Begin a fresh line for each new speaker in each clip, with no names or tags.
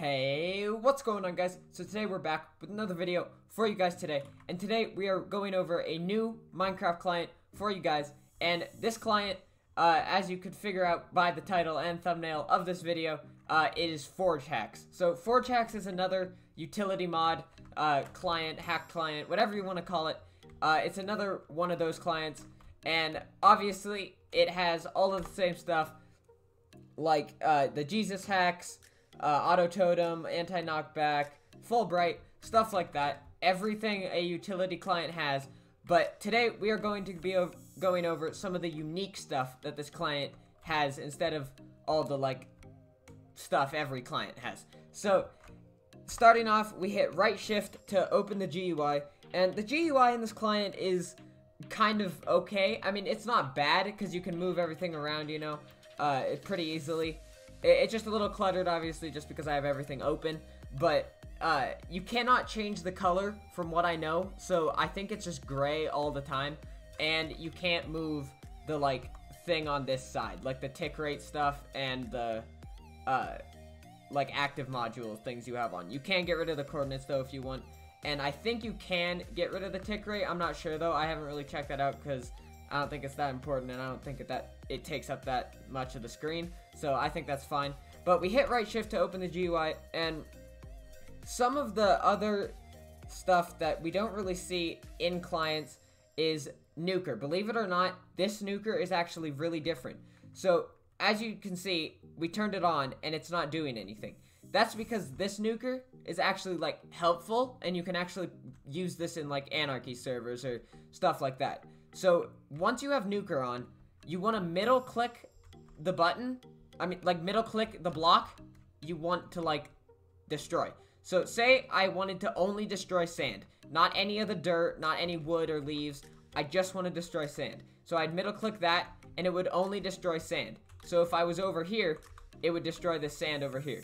Hey, what's going on guys? So today we're back with another video for you guys today. And today we are going over a new Minecraft client for you guys. And this client, uh, as you could figure out by the title and thumbnail of this video, uh, it is ForgeHax. So ForgeHax is another utility mod, uh, client, hack client, whatever you want to call it. Uh, it's another one of those clients. And obviously it has all of the same stuff like uh, the Jesus hacks, uh, auto totem, anti knockback, Fullbright, stuff like that. Everything a utility client has. But today we are going to be going over some of the unique stuff that this client has instead of all the like stuff every client has. So starting off, we hit right shift to open the GUI, and the GUI in this client is kind of okay. I mean, it's not bad because you can move everything around, you know, uh, pretty easily. It's just a little cluttered, obviously, just because I have everything open. But uh, you cannot change the color from what I know. So I think it's just gray all the time. And you can't move the, like, thing on this side. Like the tick rate stuff and the, uh, like, active module things you have on. You can get rid of the coordinates, though, if you want. And I think you can get rid of the tick rate. I'm not sure, though. I haven't really checked that out because I don't think it's that important, and I don't think that it takes up that much of the screen. So I think that's fine. But we hit right shift to open the GUI, and some of the other stuff that we don't really see in clients is Nuker. Believe it or not, this Nuker is actually really different. So as you can see, we turned it on, and it's not doing anything. That's because this nuker is actually like helpful and you can actually use this in like anarchy servers or stuff like that. So once you have nuker on, you want to middle click the button. I mean like middle click the block you want to like destroy. So say I wanted to only destroy sand, not any of the dirt, not any wood or leaves. I just want to destroy sand. So I'd middle click that and it would only destroy sand. So if I was over here, it would destroy the sand over here.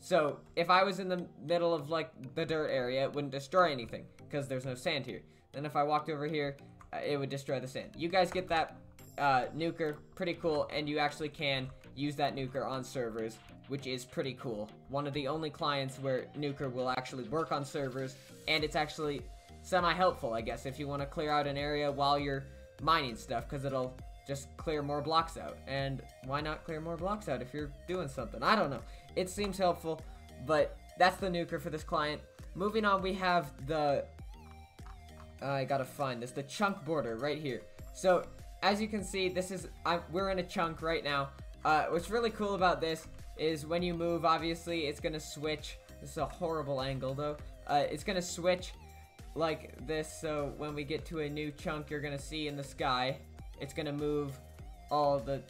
So, if I was in the middle of, like, the dirt area, it wouldn't destroy anything, because there's no sand here. Then if I walked over here, it would destroy the sand. You guys get that uh, nuker, pretty cool, and you actually can use that nuker on servers, which is pretty cool. One of the only clients where nuker will actually work on servers, and it's actually semi-helpful, I guess, if you want to clear out an area while you're mining stuff, because it'll just clear more blocks out. And why not clear more blocks out if you're doing something? I don't know. It seems helpful, but that's the nuker for this client. Moving on, we have the... Uh, I gotta find this. The chunk border right here. So, as you can see, this is... I, we're in a chunk right now. Uh, what's really cool about this is when you move, obviously, it's gonna switch. This is a horrible angle, though. Uh, it's gonna switch like this, so when we get to a new chunk you're gonna see in the sky, it's gonna move all the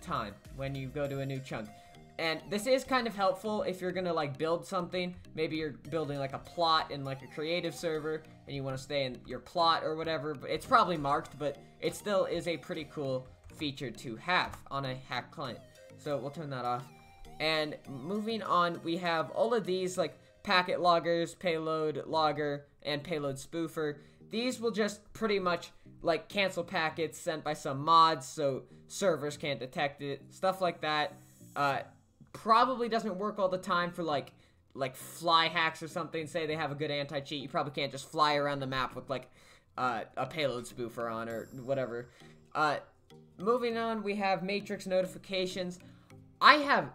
time when you go to a new chunk. And this is kind of helpful if you're gonna like build something. Maybe you're building like a plot in like a creative server and you want to stay in your plot or whatever. But it's probably marked, but it still is a pretty cool feature to have on a hack client. So we'll turn that off. And moving on, we have all of these like packet loggers, payload logger, and payload spoofer. These will just pretty much like cancel packets sent by some mods so servers can't detect it, stuff like that. Uh, probably doesn't work all the time for like like fly hacks or something. Say they have a good anti-cheat, you probably can't just fly around the map with like uh, a payload spoofer on or whatever. Uh, moving on, we have matrix notifications. I have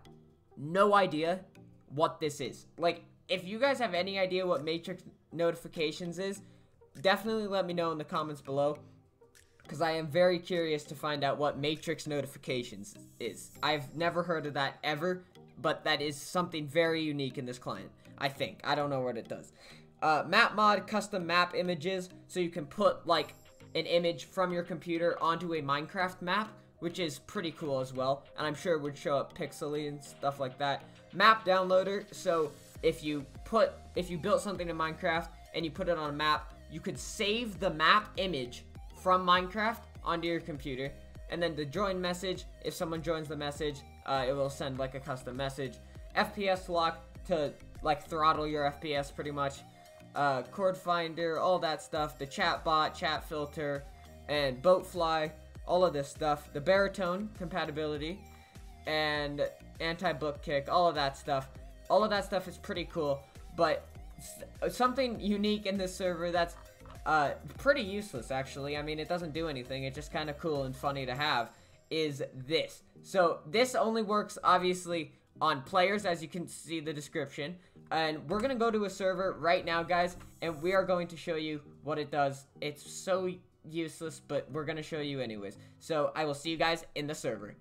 no idea what this is. Like, if you guys have any idea what matrix notifications is, definitely let me know in the comments below because I am very curious to find out what Matrix Notifications is. I've never heard of that ever, but that is something very unique in this client, I think. I don't know what it does. Uh, map mod custom map images, so you can put, like, an image from your computer onto a Minecraft map, which is pretty cool as well, and I'm sure it would show up pixely and stuff like that. Map downloader, so if you put, if you built something in Minecraft and you put it on a map, you could save the map image from Minecraft onto your computer. And then the join message, if someone joins the message, uh, it will send like a custom message. FPS lock to like throttle your FPS pretty much. Uh, chord finder, all that stuff. The chat bot, chat filter, and boat fly, all of this stuff. The baritone compatibility and anti-book kick, all of that stuff. all of that stuff is pretty cool. But something unique in this server that's uh, pretty useless, actually. I mean, it doesn't do anything. It's just kind of cool and funny to have is this. So this only works, obviously, on players, as you can see the description. And we're going to go to a server right now, guys, and we are going to show you what it does. It's so useless, but we're going to show you anyways. So I will see you guys in the server.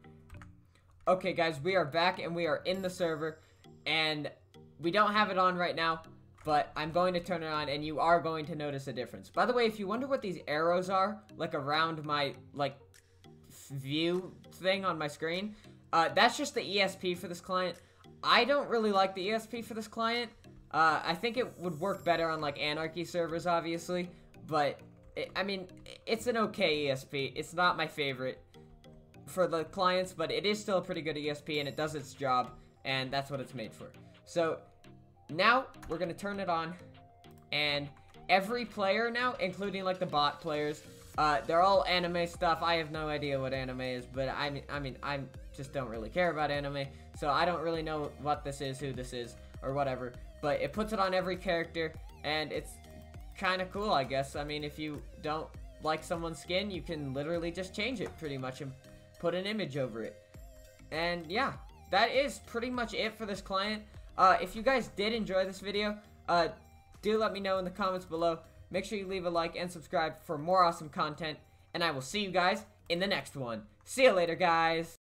Okay, guys, we are back, and we are in the server, and we don't have it on right now, but I'm going to turn it on, and you are going to notice a difference. By the way, if you wonder what these arrows are, like around my, like, view thing on my screen, uh, that's just the ESP for this client. I don't really like the ESP for this client. Uh, I think it would work better on, like, Anarchy servers, obviously, but, it, I mean, it's an okay ESP. It's not my favorite for the clients, but it is still a pretty good ESP, and it does its job, and that's what it's made for. So, now, we're to turn it on, and every player now, including, like, the bot players, uh, they're all anime stuff. I have no idea what anime is, but I mean, I mean, I just don't really care about anime, so I don't really know what this is, who this is, or whatever. But it puts it on every character, and it's kind of cool, I guess. I mean, if you don't like someone's skin, you can literally just change it pretty much and put an image over it. And yeah, that is pretty much it for this client. Uh, if you guys did enjoy this video, uh, do let me know in the comments below. Make sure you leave a like and subscribe for more awesome content. And I will see you guys in the next one. See you later, guys.